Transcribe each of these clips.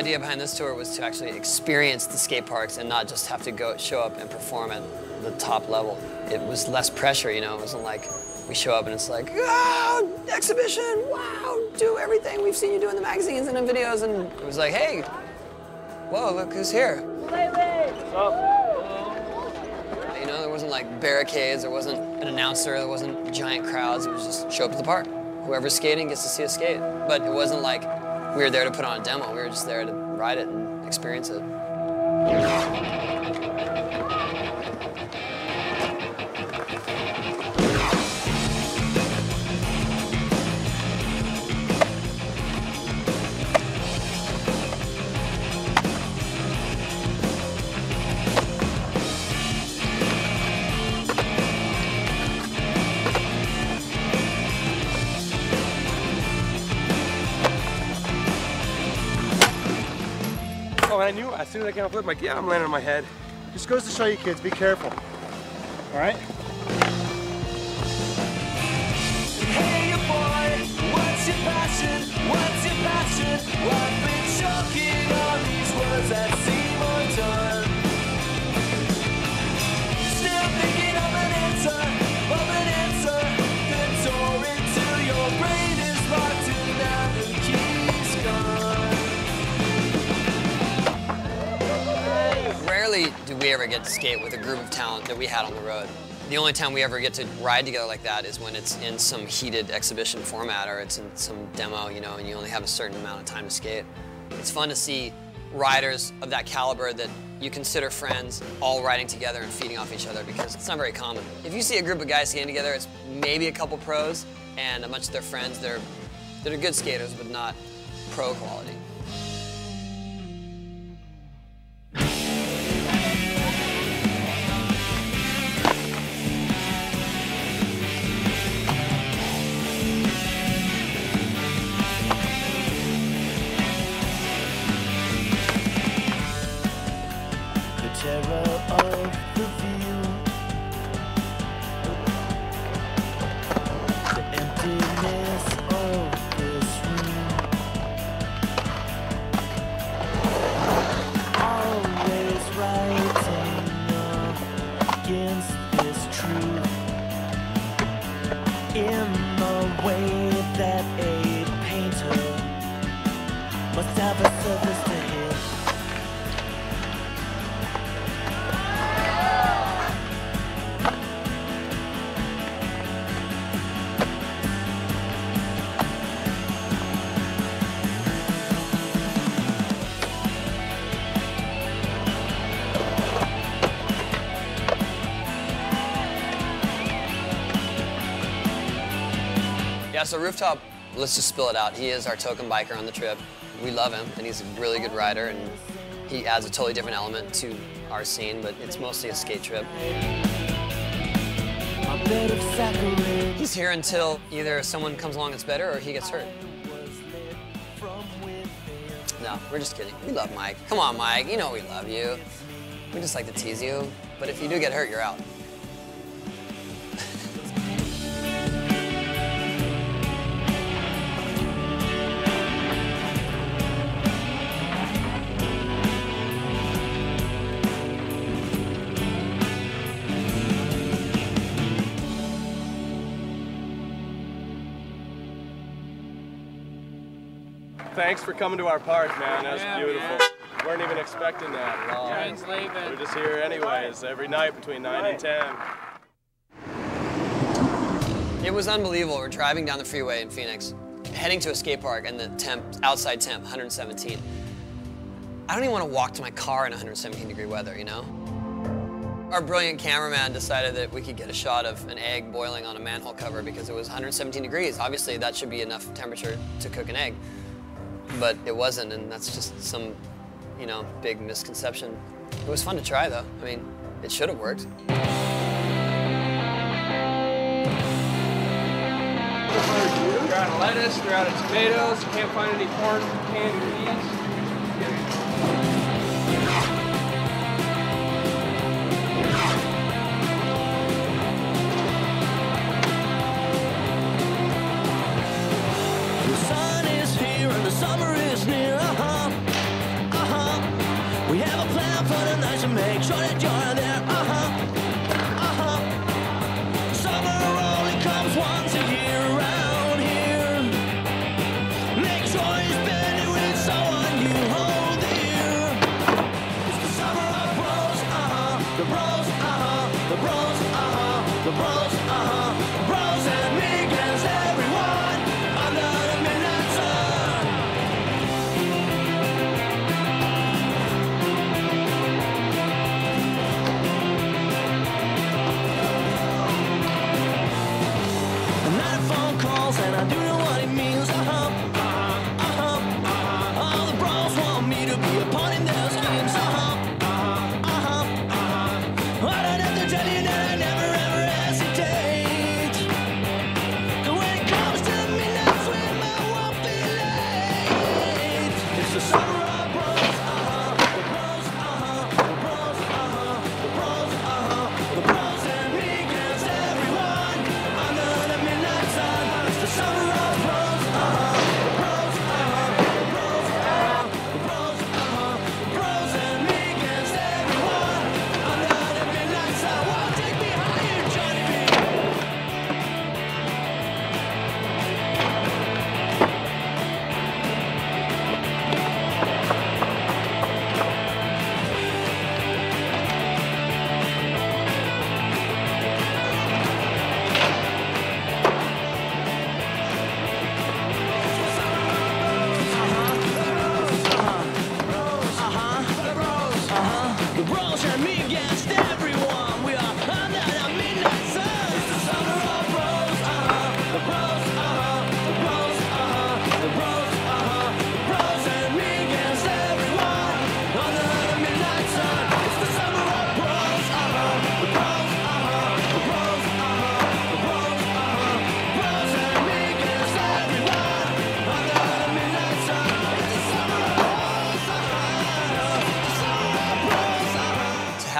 idea behind this tour was to actually experience the skate parks and not just have to go show up and perform at the top level. It was less pressure, you know. It wasn't like we show up and it's like, oh, exhibition, wow, do everything we've seen you do in the magazines and in videos. And it was like, hey, whoa, look who's here. You know, there wasn't like barricades, there wasn't an announcer, there wasn't giant crowds. It was just show up to the park. Whoever's skating gets to see us skate. But it wasn't like we were there to put on a demo. We were just there to ride it and experience it. Soon as I came off flip, I'm like, yeah, I'm landing on my head. Just goes to show you kids, be careful. All right? Hey boy, what's your passion? What's your passion? I've been choking on We ever get to skate with a group of talent that we had on the road. The only time we ever get to ride together like that is when it's in some heated exhibition format or it's in some demo, you know, and you only have a certain amount of time to skate. It's fun to see riders of that caliber that you consider friends all riding together and feeding off each other because it's not very common. If you see a group of guys skating together, it's maybe a couple pros and a bunch of their friends that are, that are good skaters but not pro quality. So Rooftop, let's just spill it out. He is our token biker on the trip. We love him, and he's a really good rider, and he adds a totally different element to our scene, but it's mostly a skate trip. He's here until either someone comes along that's better or he gets hurt. No, we're just kidding. We love Mike. Come on, Mike. You know we love you. We just like to tease you. But if you do get hurt, you're out. Thanks for coming to our park, man. That was Yeah, beautiful. man. Weren't even expecting that at all. Translate We're just here anyways, every night between 9 and 10. It was unbelievable. We're driving down the freeway in Phoenix, heading to a skate park, and the temp, outside temp, 117. I don't even want to walk to my car in 117 degree weather, you know? Our brilliant cameraman decided that we could get a shot of an egg boiling on a manhole cover because it was 117 degrees. Obviously, that should be enough temperature to cook an egg. But it wasn't, and that's just some, you know, big misconception. It was fun to try, though. I mean, it should have worked. They're out of lettuce, they're out of tomatoes, can't find any corn canned peas. Summer is near. Uh-huh. Uh-huh. We have a plan for the night to make sure that you're there.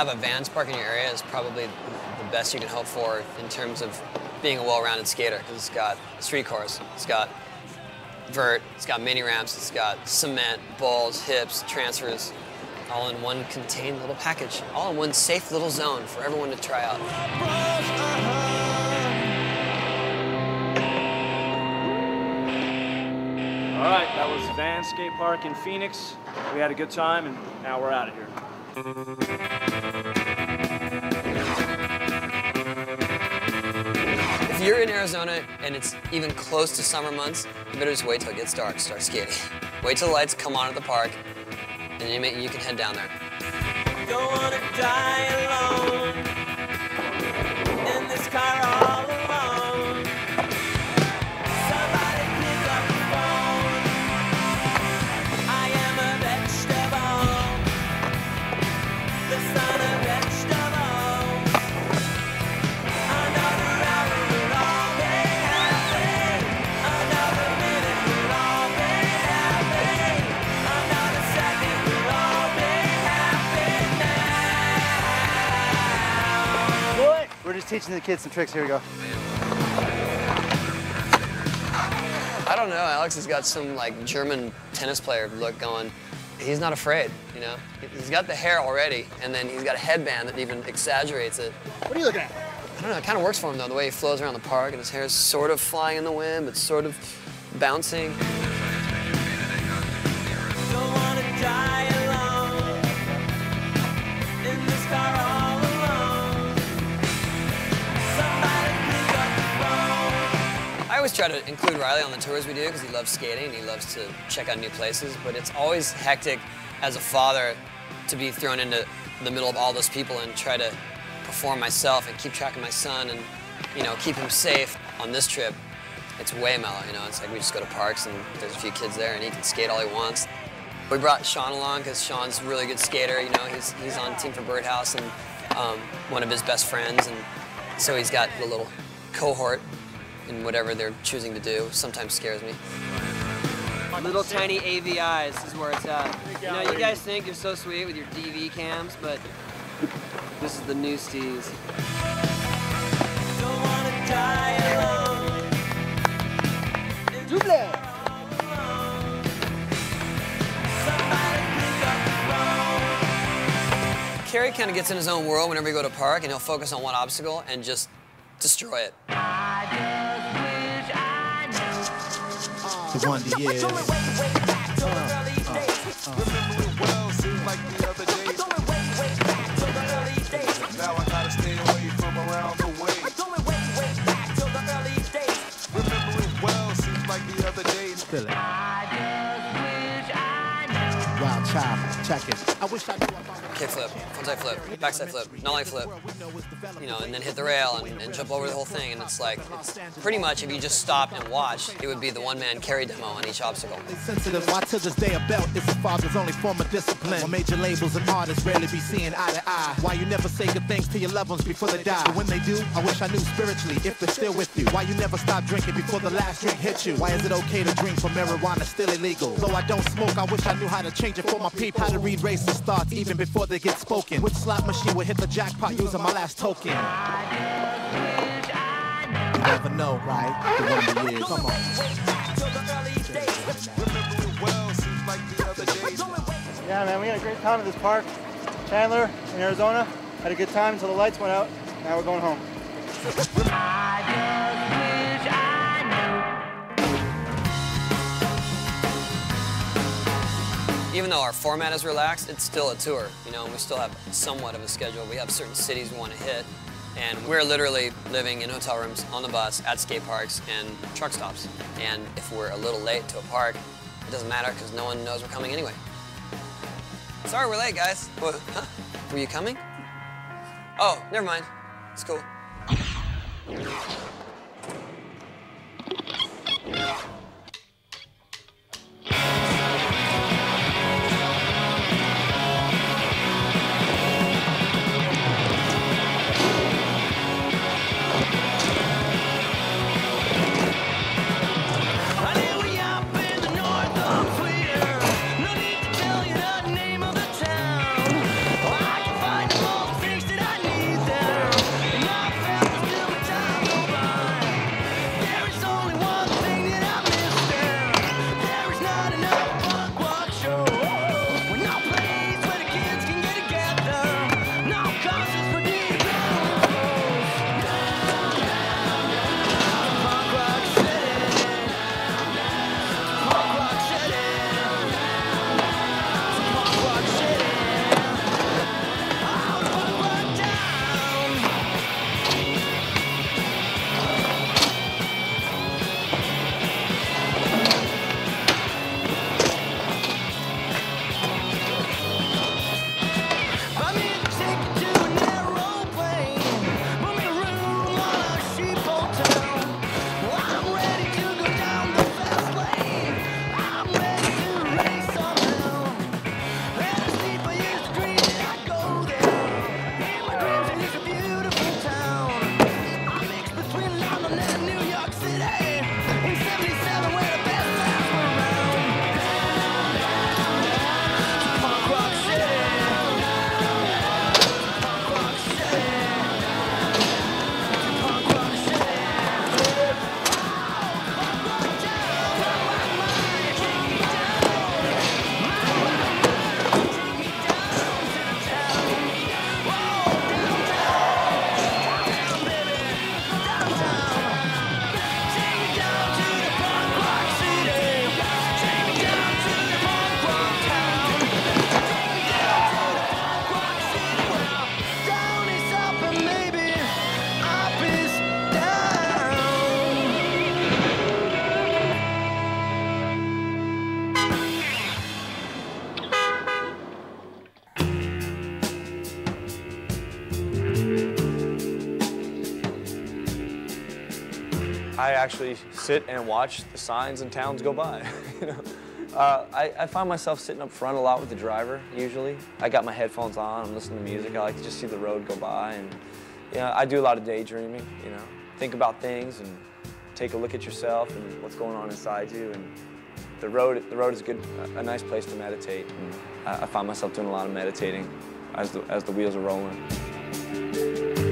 Have a Vans park in your area is probably the best you can hope for in terms of being a well-rounded skater because it's got street cars, it's got vert, it's got mini ramps, it's got cement, balls, hips, transfers, all in one contained little package, all in one safe little zone for everyone to try out. All right, that was Van Skate Park in Phoenix. We had a good time, and now we're out of here. If you're in Arizona and it's even close to summer months, you better just wait till it gets dark start skating. Wait till the lights come on at the park, and you, may, you can head down there. Don't wanna die alone in this car all alone. Just teaching the kids some tricks. Here we go. I don't know. Alex has got some like German tennis player look going. He's not afraid, you know. He's got the hair already, and then he's got a headband that even exaggerates it. What are you looking at? I don't know. It kind of works for him though. The way he flows around the park, and his hair is sort of flying in the wind, but sort of bouncing. Always try to include Riley on the tours we do because he loves skating and he loves to check out new places. But it's always hectic as a father to be thrown into the middle of all those people and try to perform myself and keep track of my son and you know keep him safe. On this trip, it's way mellow. You know, it's like we just go to parks and there's a few kids there and he can skate all he wants. We brought Sean along because Sean's a really good skater. You know, he's he's on team for Birdhouse and um, one of his best friends, and so he's got a little cohort in whatever they're choosing to do. Sometimes scares me. Little tiny AVIs is where it's at. You know, you guys think you're so sweet with your DV cams, but this is the new Steez. Don't wanna die alone. Double. Somebody pick up the phone. Kerry kind of gets in his own world whenever we go to park, and he'll focus on one obstacle and just destroy it. The wonder is. Now I gotta stay away from around the way. Remember it well, seems like the other day. Feel it. Child. I wish I knew about Kickflip, frontside flip, backside flip, nollie flip, you know, and then hit the rail and, and jump over the whole thing. And it's like, it's pretty much if you just stopped and watched, it would be the one-man Kerry demo on each obstacle. sensitive. Why to this day a belt is a father's only form of discipline. Why major labels and artists rarely be seeing eye to eye. Why you never say good things to your loved ones before they die. But when they do, I wish I knew spiritually if they're still with you. Why you never stop drinking before the last drink hits you. Why is it okay to drink when marijuana still illegal? Though I don't smoke, I wish I knew how to change it for my people. How to read racist thoughts even before they get spoken. Which slot machine will hit the jackpot using my last token? You never know, right? The. Come on. Yeah, man, we had a great time at this park. Chandler in Arizona had a good time until the lights went out. Now we're going home. Even though our format is relaxed, it's still a tour, you know, and we still have somewhat of a schedule. We have certain cities we want to hit, and we're literally living in hotel rooms, on the bus, at skate parks, and truck stops. And if we're a little late to a park, it doesn't matter because no one knows we're coming anyway. Sorry we're late, guys. What, huh? Were you coming? Oh, never mind. It's cool. Actually sit and watch the signs and towns go by. you know? Uh, I, I find myself sitting up front a lot with the driver, usually. I got my headphones on, I'm listening to music. I like to just see the road go by. And, you know, I do a lot of daydreaming, you know. Think about things and take a look at yourself and what's going on inside you. And the road, the road is a good, a nice place to meditate. And I, I find myself doing a lot of meditating as the, as the wheels are rolling.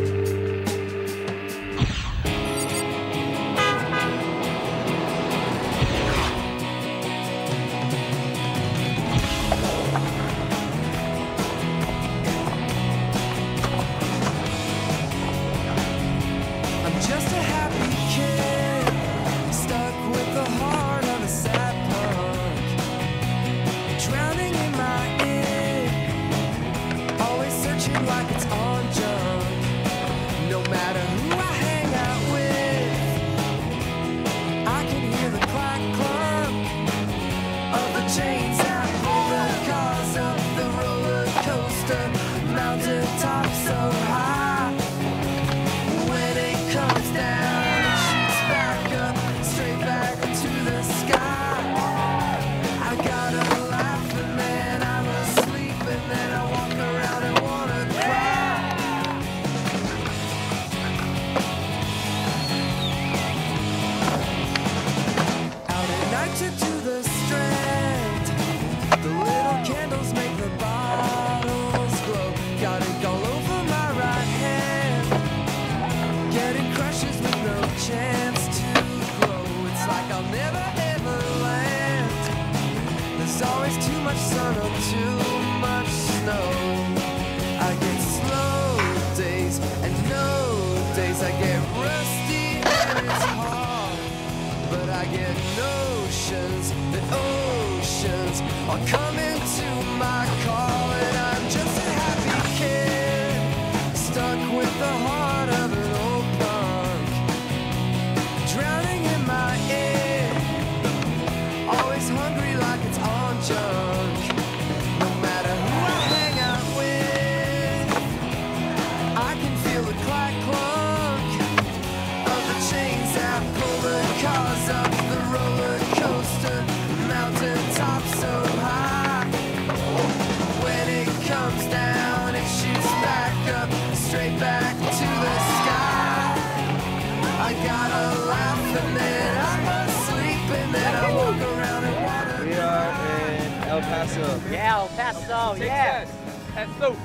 Yeah, El Paso, yeah. Paso.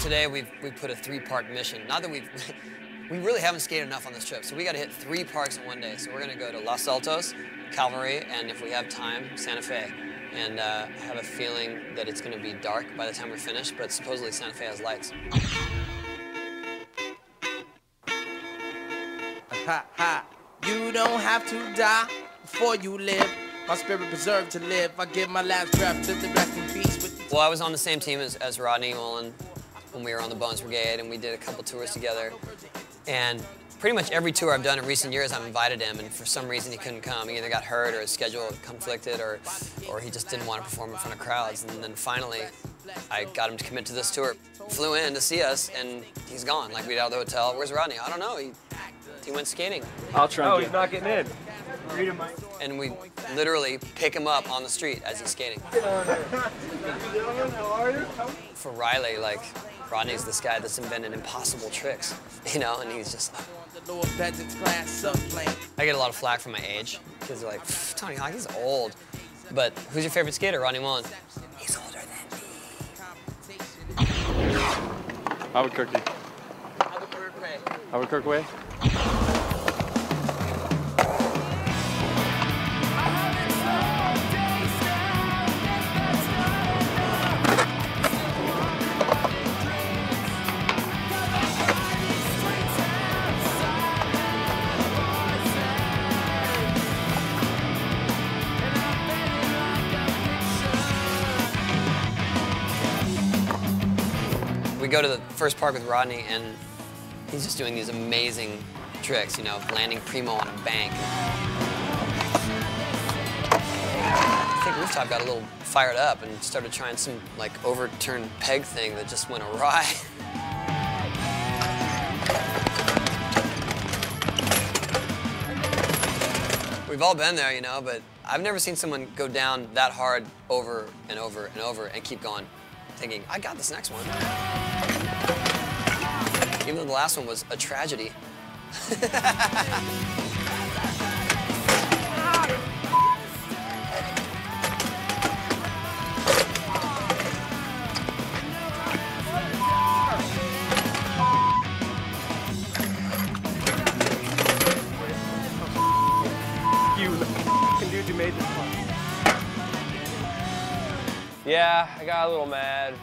Today we've we put a three-part mission. Not that we've we really haven't skated enough on this trip, so we got to hit three parks in one day. So we're gonna go to Los Altos, Calvary, and if we have time, Santa Fe. And uh, I have a feeling that it's gonna be dark by the time we're finished, but supposedly Santa Fe has lights. Ha ha. You don't have to die before you live. My spirit preserved to live. I give my last breath to the rest in peace with Well, I was on the same team as, as Rodney Mullen when we were on the Bones Brigade, and we did a couple tours together. And pretty much every tour I've done in recent years, I've invited him, and for some reason he couldn't come. He either got hurt or his schedule conflicted, or, or he just didn't want to perform in front of crowds. And then finally, I got him to commit to this tour. Flew in to see us, and he's gone. Like, we got out of the hotel. Where's Rodney? I don't know. He, he went skating. I'll try and Oh, he's not getting in. Read him, Mike. And we literally pick him up on the street as he's skating. Gentlemen, how are you? For Riley, like, Rodney's this guy that's invented impossible tricks, you know, and he's just. The Lord Peasants class subplane. I get a lot of flack from my age because they're like, Tony Hawk, he's old. But who's your favorite skater? Rodney Mullen. He's older than me. Albuquerque. Albuquerque way? Go to the first park with Rodney, and he's just doing these amazing tricks, you know, landing primo on a bank. I think Rooftop got a little fired up and started trying some like overturned peg thing that just went awry. We've all been there, you know, but I've never seen someone go down that hard over and over and over and keep going, thinking, I got this next one. Even though the last one was a tragedy. You fucking dude, you made this. Yeah, I got a little mad.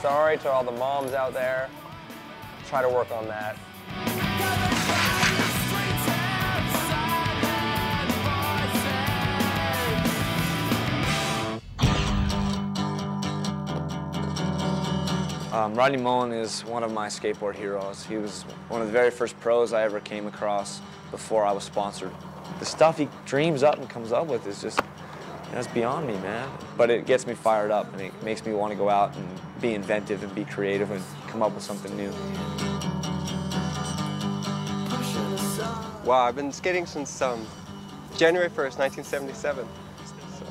Sorry to all the moms out there. Try to work on that. Um, Rodney Mullen is one of my skateboard heroes. He was one of the very first pros I ever came across before I was sponsored. The stuff he dreams up and comes up with is just, that's beyond me, man. But it gets me fired up and it makes me want to go out and be inventive and be creative and come up with something new. Wow, I've been skating since um, January 1st, 1977. So,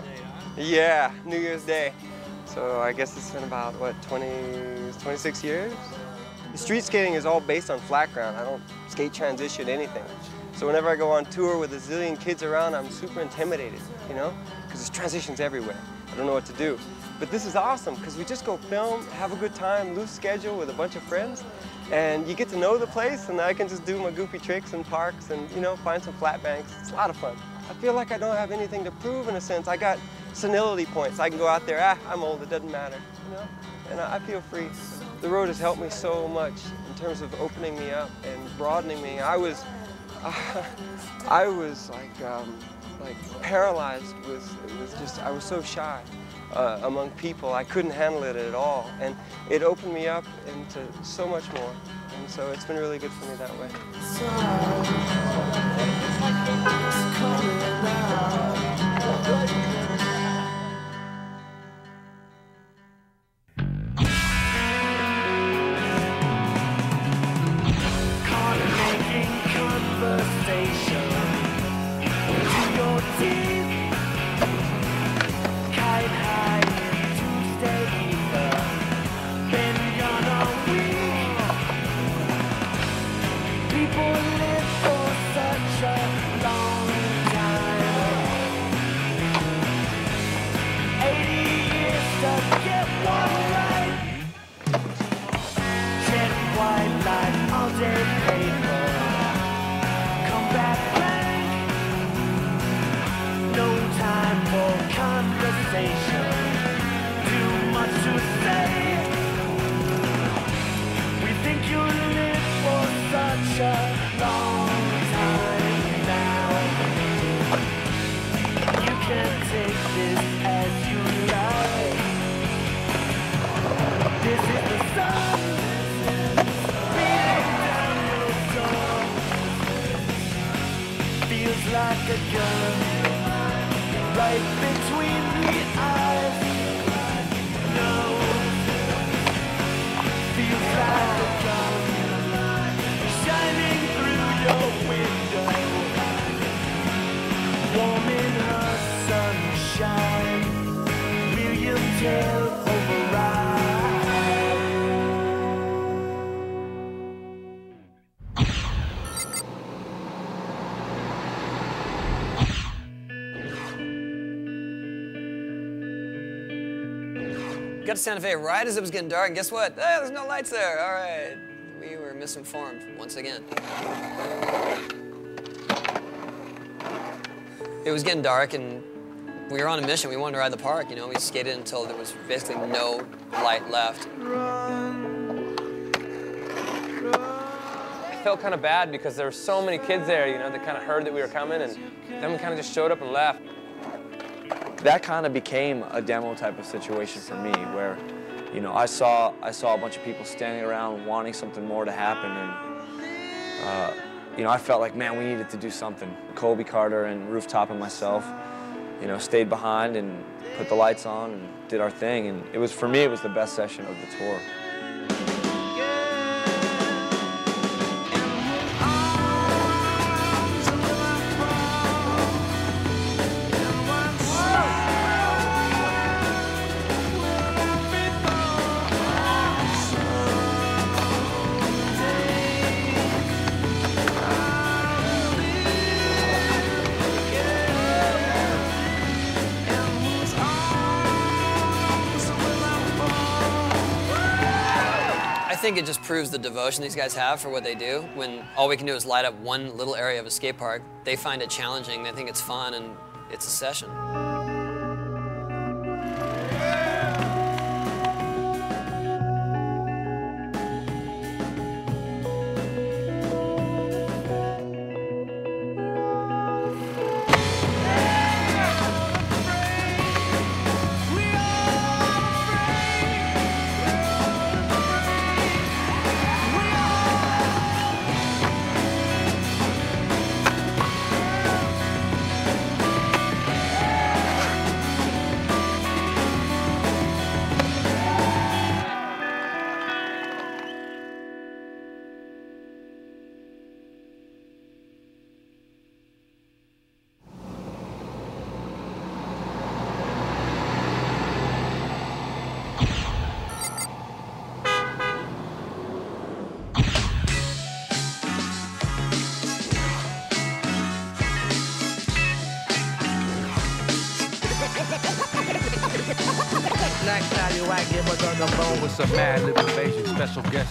yeah, New Year's Day. So I guess it's been about, what, 20, 26 years? Street skating is all based on flat ground. I don't skate transition anything. So whenever I go on tour with a zillion kids around, I'm super intimidated, you know? Because there's transitions everywhere. I don't know what to do. But this is awesome because we just go film, have a good time, loose schedule with a bunch of friends, and you get to know the place, and I can just do my goofy tricks in parks and, you know, find some flat banks. It's a lot of fun. I feel like I don't have anything to prove in a sense. I got senility points. I can go out there, ah, I'm old, it doesn't matter, you know? And I I feel free. The road has helped me so much in terms of opening me up and broadening me. I was, I was like, um, like paralyzed with, with just, I was so shy uh, among people. I couldn't handle it at all. And it opened me up into so much more. And so it's been really good for me that way. Conversation. Got to Santa Fe right as it was getting dark, and guess what? Hey, there's no lights there. All right. We were misinformed once again. It was getting dark, and we were on a mission. We wanted to ride the park. You know, we skated until there was basically no light left. I felt kind of bad because there were so many kids there, you know, that kind of heard that we were coming, and then we kind of just showed up and left. That kind of became a demo type of situation for me where, you know, I saw I saw a bunch of people standing around wanting something more to happen, and uh, you know, I felt like, man, we needed to do something. Colby Carter and Rooftop and myself, you know, stayed behind and put the lights on and did our thing, and it was for me, it was the best session of the tour. Think it just proves the devotion these guys have for what they do. When all we can do is light up one little area of a skate park, they find it challenging, they think it's fun, and it's a session.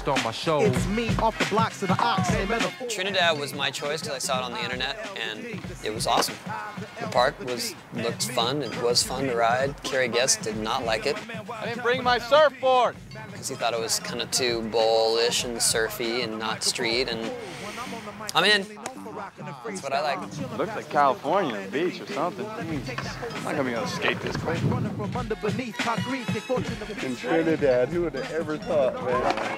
Guest on my show. It's me off the blocks of the ox. Trinidad was my choice because I saw it on the internet, and it was awesome. The park was looked fun. It was fun to ride. Kerry Getz did not like it I didn't bring my surfboard. because he thought it was kind of too bowl-ish and surfy and not street. And I'm in. That's what I like. Looks like California beach or something. I mean, I'm not gonna be able to skate this quick. From under beneath concrete, they fortune of In Trinidad, who would have ever thought, man?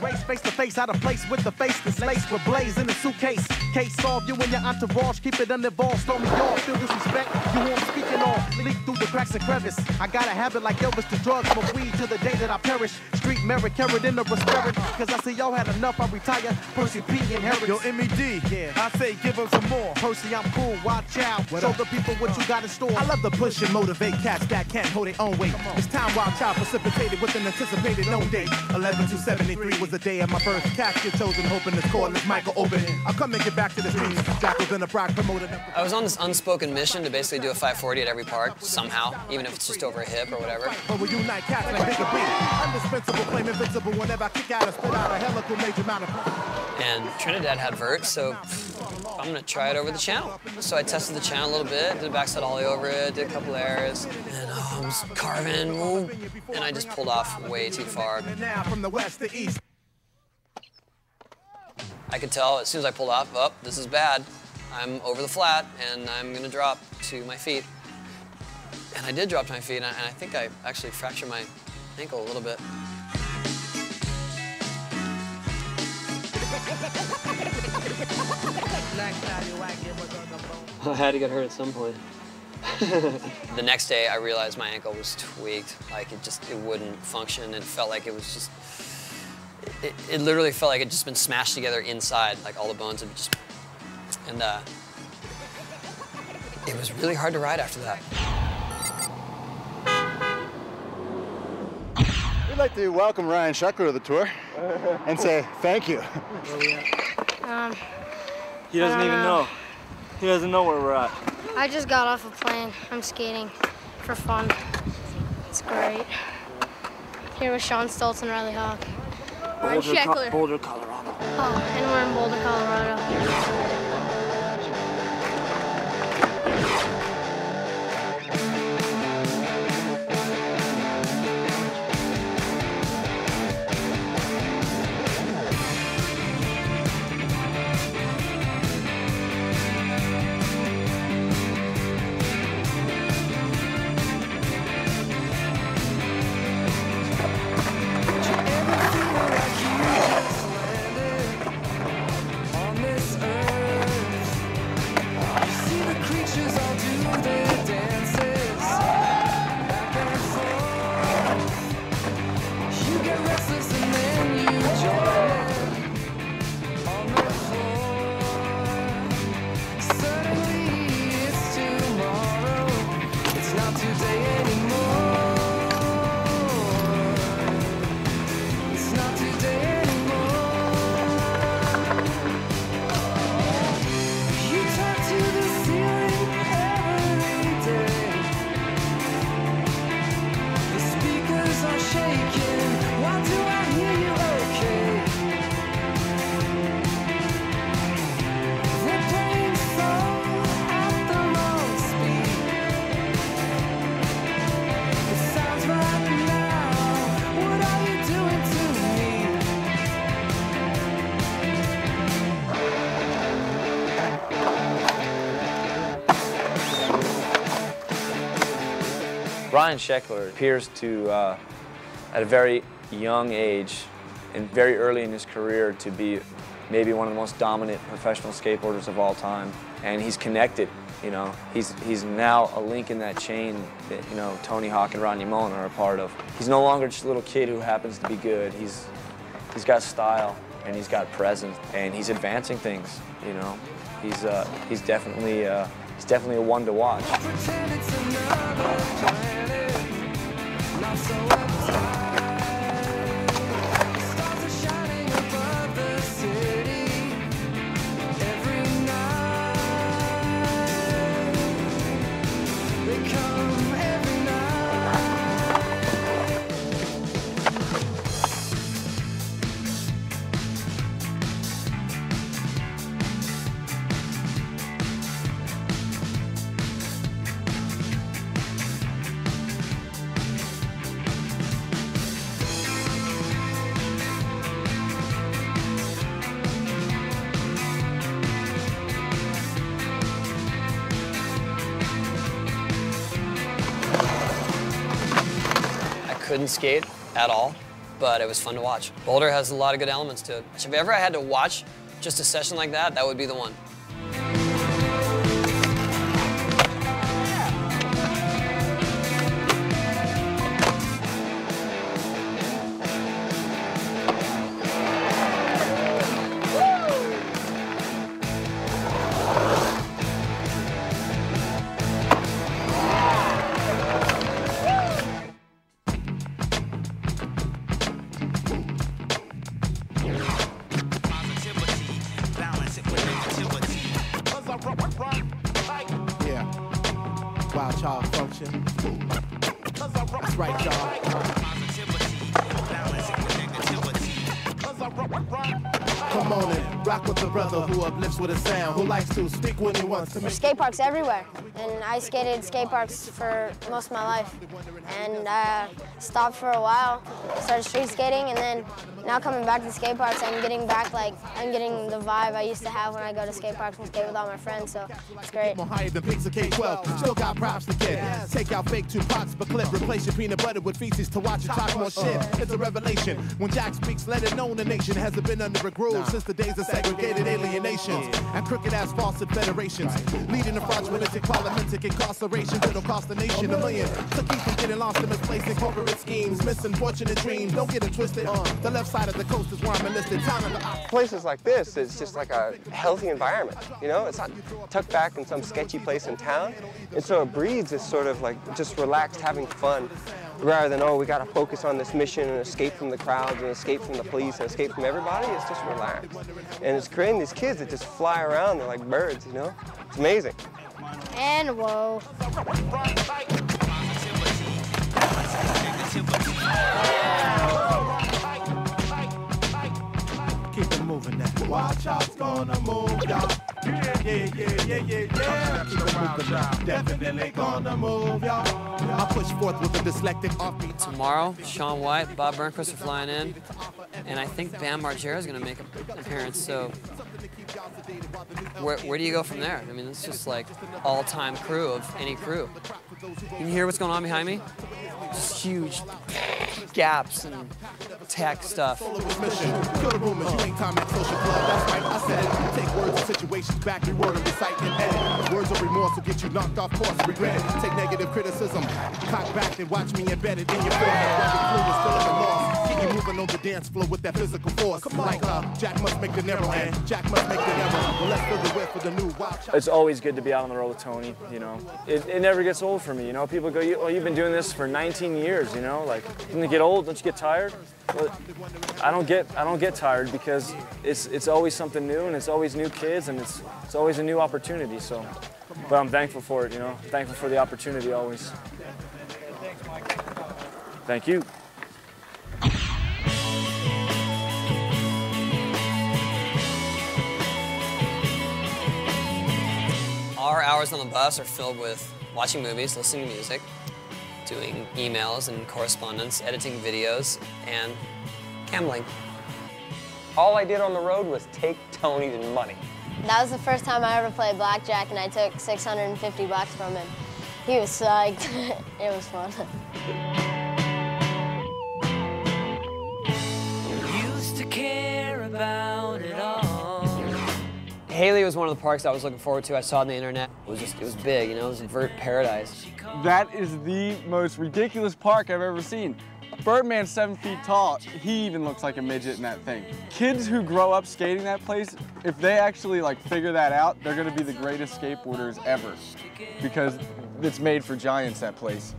Race face to face, out of place with the face that's laced with blaze in the suitcase. Case solved, you and your entourage, keep it uninvolved. Stormy yard, feel disrespect, you won't speaking on. Leak through the cracks and crevice. I got a habit like Elvis to drugs, smoke weed till the day that I perish. Street merit, carried in the respect. Cause I see y'all had enough, I retire. Percy P inherits. Yo, MED, yeah. I say give him some more. Percy, I'm cool, watch out. Show the people what you got in store. I love to push and motivate cats that can't hold their own weight. It's time wild child precipitated with an anticipated known date. 11 to 73 was the day of my birth. Casket chosen, hoping this cordless mic will open. I'll come and get back to the streets. Jackals in the pride promoted. I was on this unspoken mission to basically do a 540 at every park somehow, even if it's just over a hip or whatever. But we unite cats like Bigger B. Indispensable, claim invincible whenever I kick out or spit out a helical major amount of. And Trinidad had vert, so I'm gonna try it over the channel. So I tested the channel a little bit, did a backside ollie over it, did a couple airs, and oh, I was carving, and I just pulled off way too far. Now from the west to east. I could tell as soon as I pulled off, oh, this is bad. I'm over the flat, and I'm gonna drop to my feet. And I did drop to my feet, and I, and I think I actually fractured my ankle a little bit. I had to get hurt at some point. the next day, I realized my ankle was tweaked. Like it just, it wouldn't function. It felt like it was just, it, it literally felt like it just been smashed together inside. Like all the bones had just, and uh, it was really hard to ride after that. We'd like to welcome Ryan Sheckler to the tour and say thank you. Um, He doesn't I don't even know. know. He doesn't know where we're at. I just got off a plane. I'm skating for fun. It's great. Here with Sean Stoltz and Riley Hawk. Boulder, Co-. Boulder, Colorado. Oh, and we're in Boulder, Colorado. Ryan Sheckler appears to, uh, at a very young age and very early in his career, to be maybe one of the most dominant professional skateboarders of all time. And he's connected, you know. He's, he's now a link in that chain that, you know, Tony Hawk and Rodney Mullen are a part of. He's no longer just a little kid who happens to be good. He's, he's got style and he's got presence and he's advancing things, you know. He's, uh, he's definitely, uh, he's definitely a one to watch. I couldn't skate at all, but it was fun to watch. Boulder has a lot of good elements to it. If ever I had to watch just a session like that, that would be the one. Wild child function. That's right, y'all. Come on and rock with the brother who uplifts with a sound, who likes to speak when he wants to. There's skate parks everywhere, and I skated skate parks for most of my life. And I stopped for a while, started street skating, and then now coming back to skate parks, I'm getting back like I'm getting the vibe I used to have when I go to skate parks and skate with all my friends. So it's great. More higher than Pizza K12. Still got props to. Take out fake two pots per clip. Replace your peanut butter with feces to watch you talk more shit. Uh-huh. It's a revelation. When Jack speaks, let it the nation hasn't been under a groove since the days of segregated alienations and crooked ass federations. Leading to fraudulent parliamentic incarceration that'll cost the nation a million. To keep from getting lost in misplaced corporate schemes, missing fortunate dreams. Don't get it twisted. Uh-huh. The left side of the coast is where I'm enlisted. Time of the Places like this is just like a healthy environment, you know? It's not tucked back in some sketchy place in town. And so it breeds this sort of like just relaxed, having fun, rather than, oh, we gotta focus on this mission and escape from the crowds and escape from the police and escape from everybody. It's just relaxed. And it's creating these kids that just fly around, they're like birds, you know? It's amazing. And whoa. Keep Watch out's gonna move, y'all. Yeah, yeah, yeah, yeah, yeah, yeah. Keep it moving. Definitely gonna move, y'all. I push forth with a dyslectic offbeat. Tomorrow, Shaun White, Bob Burnquist are flying in, and I think Bam Margera is going to make an appearance. So, where, where do you go from there? I mean, it's just like all-time crew of any crew. Can you hear what's going on behind me? Just huge gaps and tech stuff. Take words and situations back, reword recite and edit. Words of remorse will get you knocked off course, regret it. Take negative criticism, cock back and watch me embedded in your forehead. Rubbing fluid, still in the loss. Keep you moving on the dance floor with that physical force. Like uh, Jack must make the narrow and Jack must make the narrow. Well, let's fill the width for the new wild child. It's always good to be out on the road with Tony, you know. It, it never gets old for me, you know. People go, oh, you've been doing this for 19 years, you know. Like, doesn't it get old? Don't you get tired? Well, I don't get, I don't get tired because it's, it's always something new and it's always new kids and it's, it's always a new opportunity. So, but I'm thankful for it, you know. Thankful for the opportunity always. Thank you. Our hours on the bus are filled with watching movies, listening to music, doing emails and correspondence, editing videos, and gambling. All I did on the road was take Tony's money. That was the first time I ever played blackjack, and I took 650 bucks from him. he was psyched. it was fun. Used to care about it all. Hailey was one of the parks I was looking forward to. I saw on the internet. It was just, it was big, you know, it was vert paradise. That is the most ridiculous park I've ever seen. Birdman's seven feet tall. He even looks like a midget in that thing. Kids who grow up skating that place, if they actually like figure that out, they're gonna be the greatest skateboarders ever because it's made for giants, that place.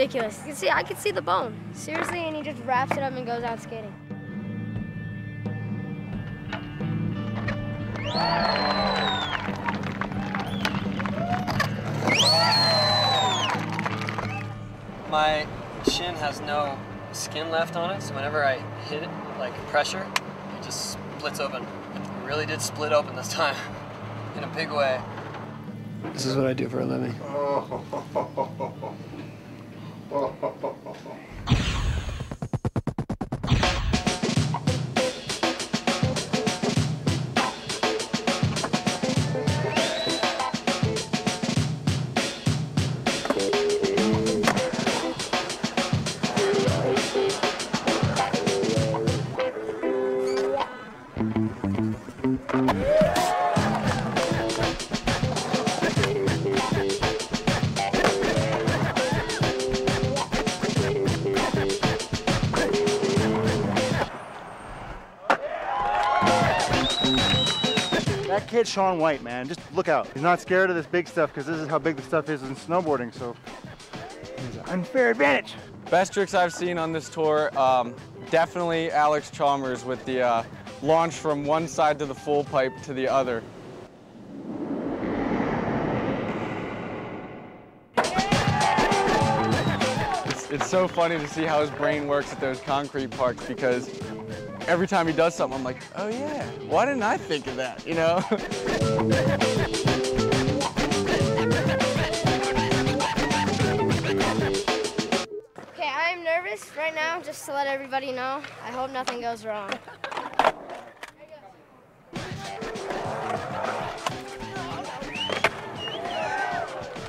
Ridiculous. You can see, I can see the bone. Seriously, and he just wraps it up and goes out skating. My shin has no skin left on it, so whenever I hit it, like pressure, it just splits open. It really did split open this time, in a big way. This is what I do for a living. kid, Shaun White, man, just look out. He's not scared of this big stuff because this is how big the stuff is in snowboarding. So, he's an unfair advantage. Best tricks I've seen on this tour, um, definitely Alex Chalmers with the uh, launch from one side to the full pipe to the other. It's, it's so funny to see how his brain works at those concrete parks because every time he does something, I'm like, oh yeah, why didn't I think of that, you know? Okay, I'm nervous right now, just to let everybody know. I hope nothing goes wrong.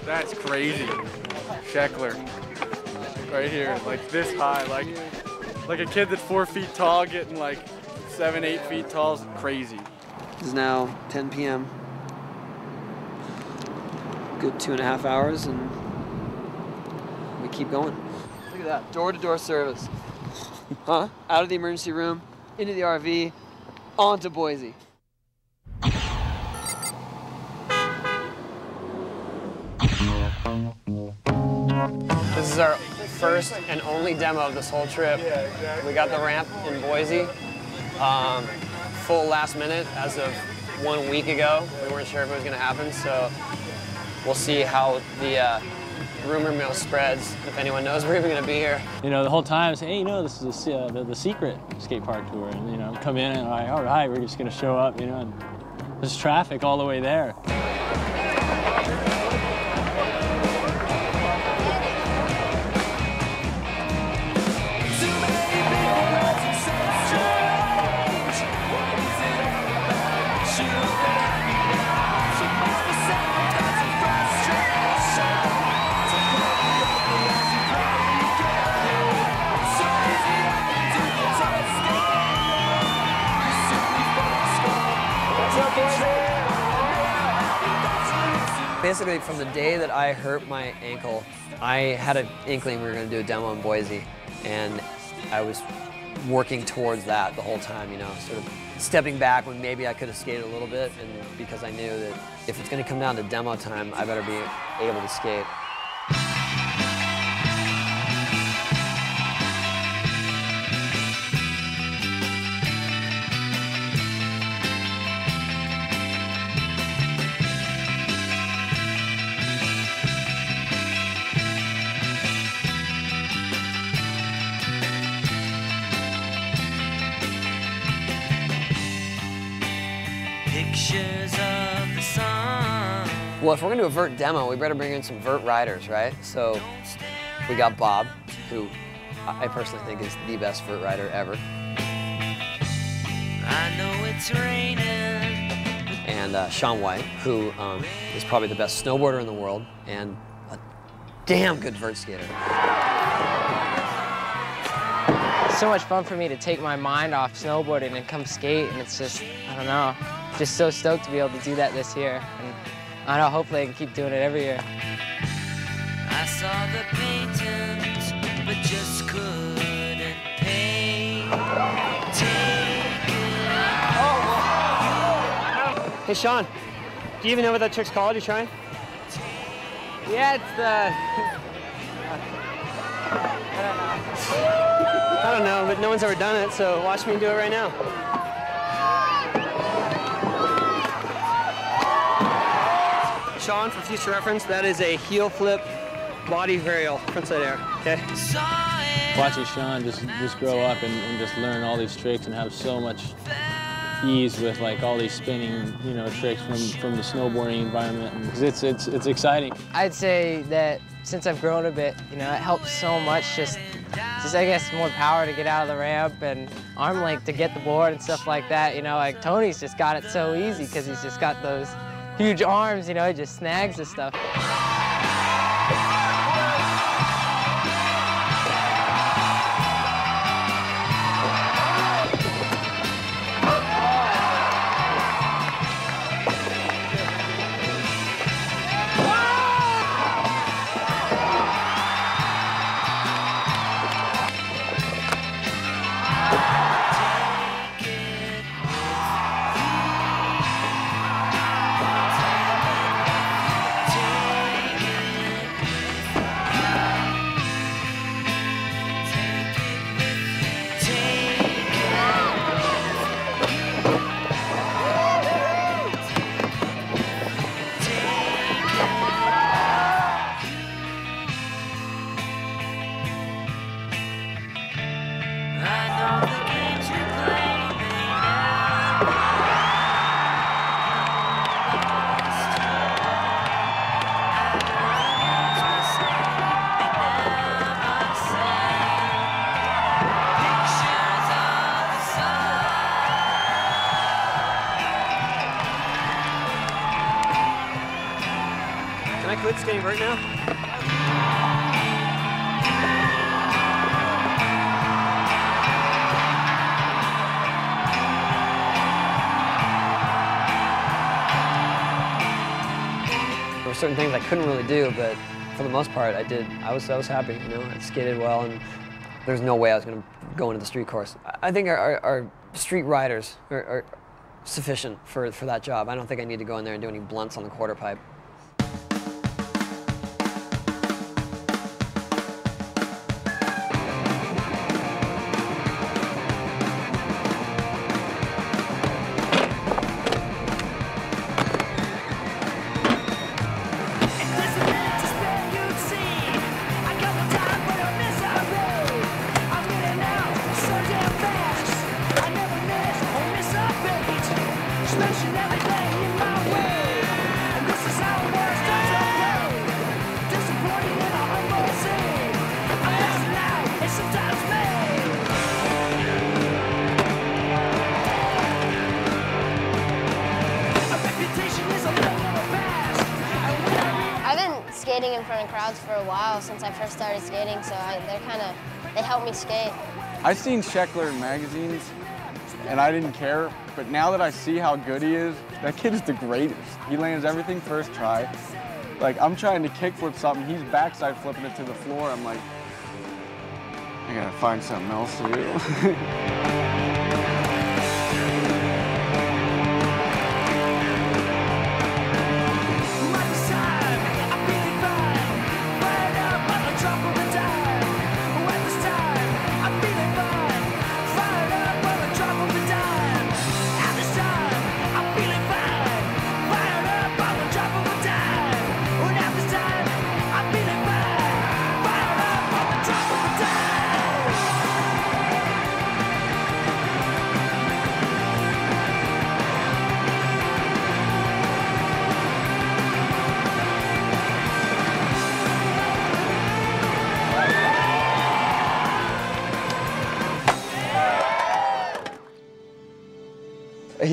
That's crazy. Sheckler. Right here, like this high, like like a kid that's four feet tall getting like seven, eight feet tall is crazy. It's now 10 p.m. Good two and a half hours, and we keep going. Look at that, door-to-door service. Huh? Out of the emergency room, into the RV, on to Boise. This is our first and only demo of this whole trip. We got the ramp in Boise. Um, full last minute as of one week ago. We weren't sure if it was going to happen, so we'll see how the uh, rumor mill spreads. If anyone knows we're even going to be here. You know, the whole time, say, hey, you know, this is the, uh, the, the secret skate park tour. And, you know, come in and like, all right, we're just going to show up, you know, and there's traffic all the way there. Basically, from the day that I hurt my ankle, I had an inkling we were going to do a demo in Boise, and I was working towards that the whole time, you know, sort of stepping back when maybe I could have skated a little bit, and because I knew that if it's going to come down to demo time, I better be able to skate. Well, if we're gonna do a vert demo, we better bring in some vert riders, right? So we got Bob, who I personally think is the best vert rider ever, I know it's raining. and uh, Shaun White, who um, is probably the best snowboarder in the world and a damn good vert skater. It's so much fun for me to take my mind off snowboarding and come skate, and it's just, I don't know, just so stoked to be able to do that this year. And I know, hopefully I can keep doing it every year. I saw the paintings, but just couldn't paint. Hey, Shaun, do you even know what that trick's called you're trying? Yeah, it's the. I don't know, but no one's ever done it, so watch me do it right now. Shaun, for future reference, that is a heel flip body varial, frontside air, okay? Watching Shaun just just grow up and, and just learn all these tricks and have so much ease with like all these spinning, you know, tricks from from the snowboarding environment. And 'cause it's it's it's exciting. I'd say that since I've grown a bit, you know, it helps so much just, just I guess more power to get out of the ramp and arm length to get the board and stuff like that. You know, like Tony's just got it so easy because he's just got those huge arms, you know, he just snags the stuff. Quit skating vert now? There were certain things I couldn't really do, but for the most part, I did. I was I was happy, you know. I skated well, and there's no way I was going to go into the street course. I- I think our, our, our street riders are, are sufficient for, for that job. I don't think I need to go in there and do any blunts on the quarter pipe. I've seen Sheckler in magazines, and I didn't care. But now that I see how good he is, that kid is the greatest. He lands everything first try. Like I'm trying to kickflip something, he's backside flipping it to the floor. I'm like, I gotta find something else to do.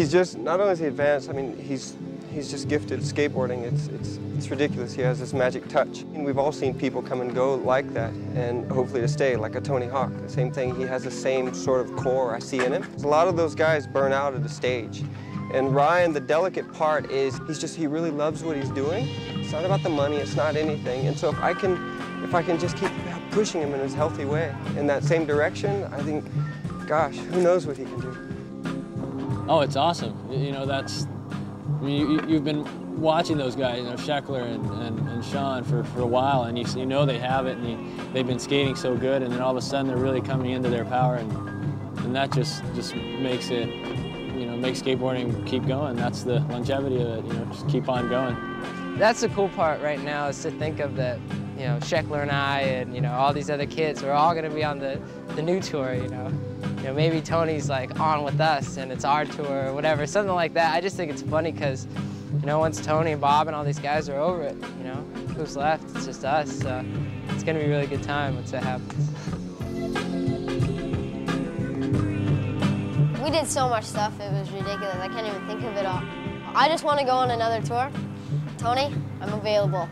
He's just not only is he advanced. I mean, he's he's just gifted skateboarding. It's it's it's ridiculous. He has this magic touch. And we've all seen people come and go like that, and hopefully to stay, like a Tony Hawk. The same thing. He has the same sort of core I see in him. A lot of those guys burn out at the stage. And Ryan, the delicate part is he's just he really loves what he's doing. It's not about the money. It's not anything. And so if I can if I can just keep pushing him in his healthy way in that same direction, I think, gosh, who knows what he can do. Oh, it's awesome. You know, that's, I mean, you, you've been watching those guys, you know, Sheckler and, and, and Shaun for, for a while, and you, you know they have it, and you, they've been skating so good, and then all of a sudden they're really coming into their power, and, and that just, just makes it, you know, makes skateboarding keep going. That's the longevity of it, you know, just keep on going. That's the cool part right now is to think of that, you know, Sheckler and I and, you know, all these other kids, we're all gonna be on the, the new tour, you know. You know, maybe Tony's like on with us and it's our tour or whatever, something like that. I just think it's funny because, you know, once Tony and Bob and all these guys are over it, you know, who's left? It's just us. So it's gonna be a really good time once that happens. We did so much stuff, it was ridiculous. I can't even think of it all. I just want to go on another tour. Tony, I'm available.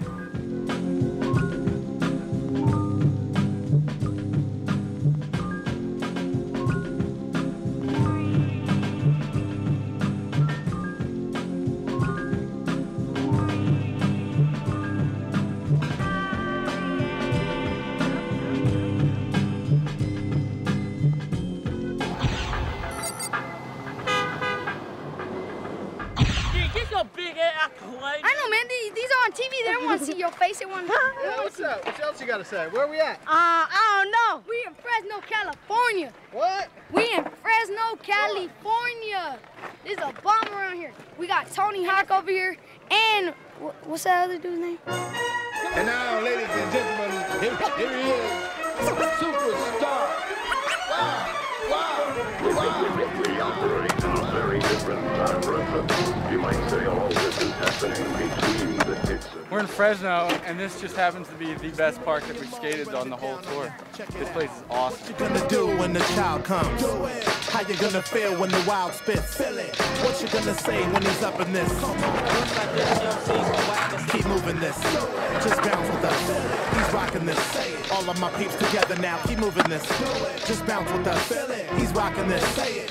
You got to say? Where are we at? Uh, I don't know. We in Fresno, California. What? We in Fresno, California. There's a bomb around here. We got Tony Hawk over here, and wh- what's that other dude's name? And now, ladies and gentlemen, here, here he is, superstar. Wow, wow, wow. We operate in a very different time reference. You might say all this is happening We're in Fresno, and this just happens to be the best park that we've skated on the whole tour. This place is awesome. What you gonna do when the child comes? How you gonna feel when the wild spits? What you gonna say when he's up in this? Keep moving this. Just bounce with us. He's rocking this. All of my peeps together now. Keep moving this. Just bounce with us. He's rocking this.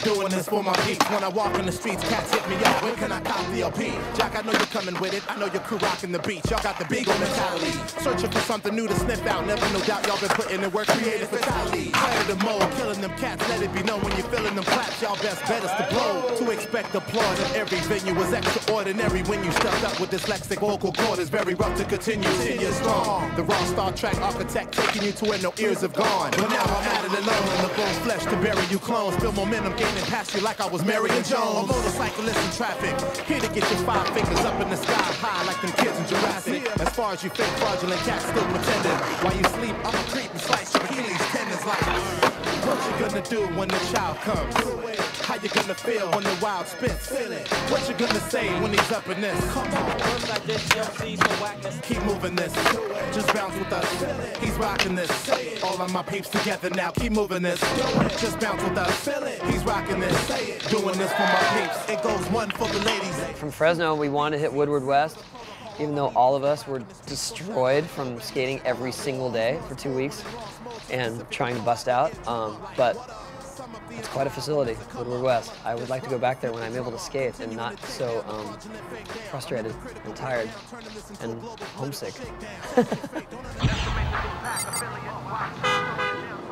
Doing this for my peeps. When I walk in the streets, cats hit me up. When can I cop the LP? Jack, I know you're coming with it. I know your crew rocking the beat. Y'all got the beagle mentality. Searching for something new to sniff out. Never no doubt y'all been putting in work. Creative fatality. Fire the mode. Killing them cats. Let it be known when you're feeling them claps. Y'all best bet us to blow. To expect applause at every venue was extraordinary. When you stepped up with dyslexic vocal cord It's very rough to continue. Ten strong. The raw Star Trek architect taking you to where no ears have gone. But now I'm at it alone in the bone flesh to bury you clones. Feel momentum gaining past you like I was Marion Jones. A motorcyclist in traffic. Here to get your five fingers up in the sky high like them kids in Jurassic. As far as you fake fraudulent cats still pretending. While you sleep, I'ma creep and slice your Achilles tendons like. What you gonna do when the child comes? How you gonna feel when the wild spits? What you gonna say when he's up in this? Come on, keep moving this. Just bounce with us. He's rocking this. All of my peeps together now. Keep moving this. Just bounce with us. He's rocking this. Doing this for my peeps. It goes one for the ladies. From Fresno, we wanted to hit Woodward West, even though all of us were destroyed from skating every single day for two weeks and trying to bust out. Um, but it's quite a facility, Woodward West. I would like to go back there when I'm able to skate and not so um, frustrated and tired and homesick.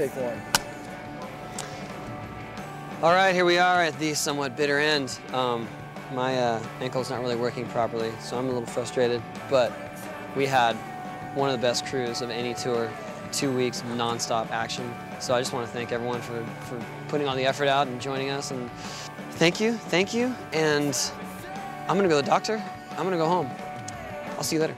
take one. All right, here we are at the somewhat bitter end. Um, my uh, ankle's not really working properly, so I'm a little frustrated, but we had one of the best crews of any tour, two weeks nonstop action. So I just want to thank everyone for, for putting all the effort out and joining us, and thank you, thank you, and I'm gonna go to the doctor, I'm gonna go home. I'll see you later.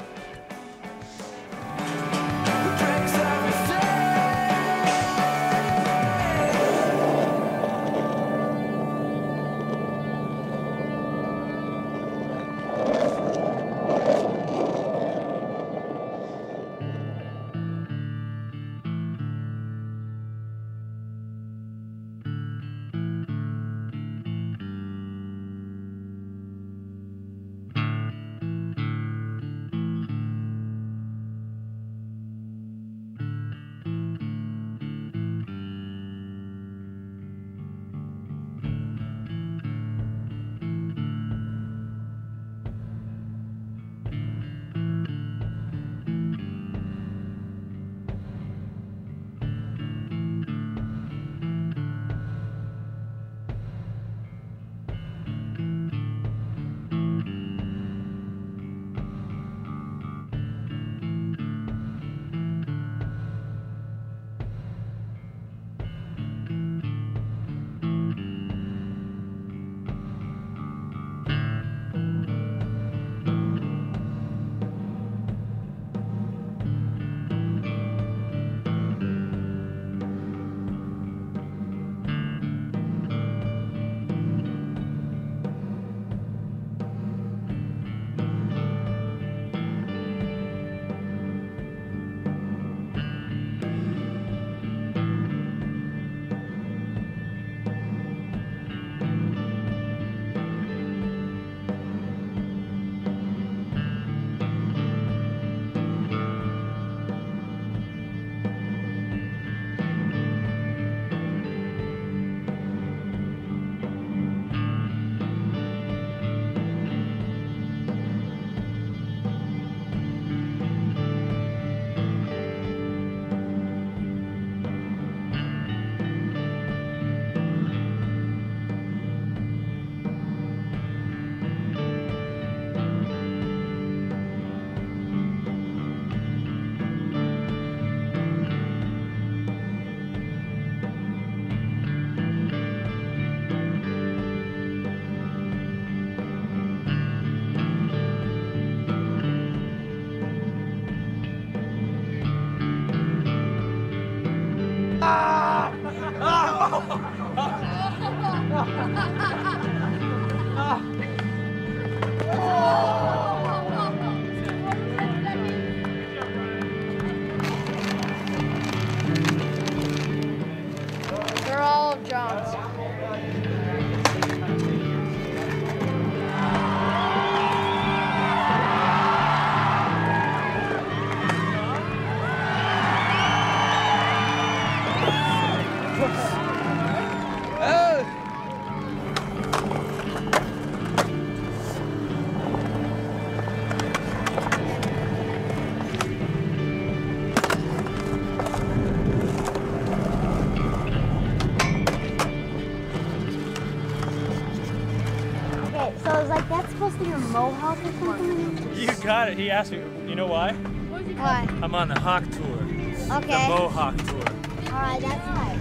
You got it. He asked me, you know why? Why? I'm on the Hawk Tour. Okay. The Mohawk Tour. Alright, that's right.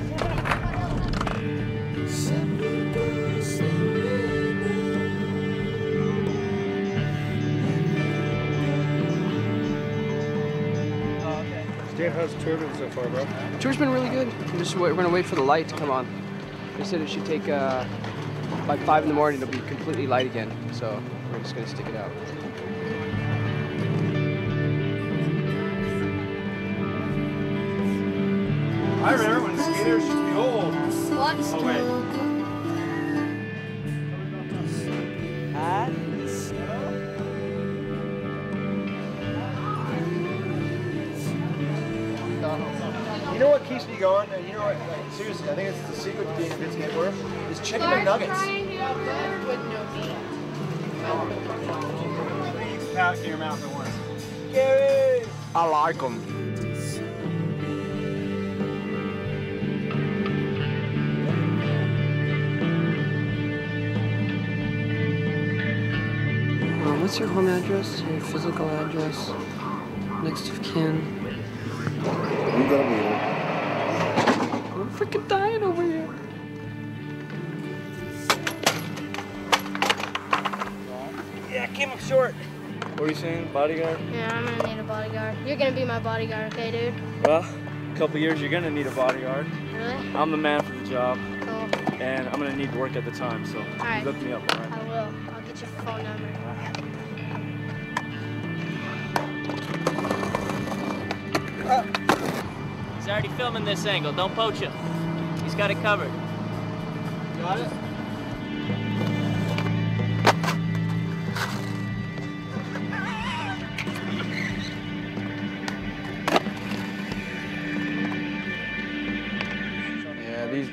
Stan, how's the tour been so far, bro? Tour's been really good. We're just we're gonna wait for the light to come on. They said it should take uh, by five in the morning. It'll be completely light again. So we're just gonna stick it out. I remember when skaters used to be old. What? Oh, wait. You know what keeps me going? And you know what? Like, seriously, I think it's the secret to being a good skateboarder is chicken McNuggets. Out in your mouth at once. Gary! I like them. Um, what's your home address? Your physical address? Next of kin? What are you saying, bodyguard? Yeah, I'm gonna need a bodyguard. You're gonna be my bodyguard, okay, dude? Well, a couple years you're gonna need a bodyguard. Really? I'm the man for the job. Cool. And I'm gonna need work at the time, so Alright. look me up, alright? I will. I'll get your phone number. He's already filming this angle. Don't poach him. He's got it covered. Got it?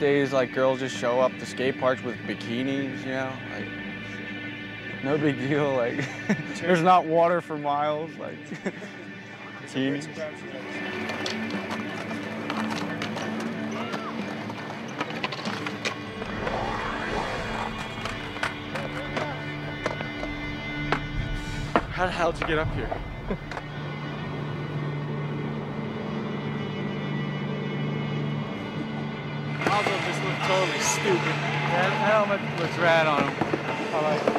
Days, like girls just show up to skate parks with bikinis, you know, like no big deal. Like there's not water for miles. Like bikinis. How the hell did you get up here? Totally stupid. That helmet looks rad on him. I like it.